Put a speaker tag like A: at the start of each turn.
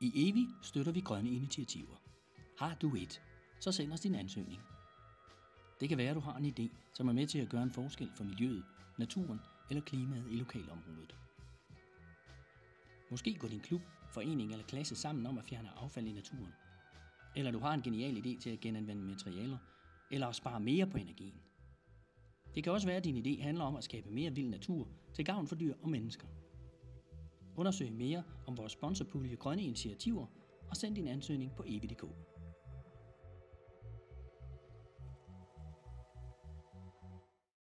A: I EVI støtter vi grønne initiativer. Har du et, så send os din ansøgning. Det kan være, at du har en idé, som er med til at gøre en forskel for miljøet, naturen eller klimaet i lokalområdet. Måske går din klub, forening eller klasse sammen om at fjerne affald i naturen. Eller du har en genial idé til at genanvende materialer, eller at spare mere på energien. Det kan også være, at din idé handler om at skabe mere vild natur til gavn for dyr og mennesker. Undersøg mere om vores sponsorpulje Grønne Initiativer og send din ansøgning på evi.dk.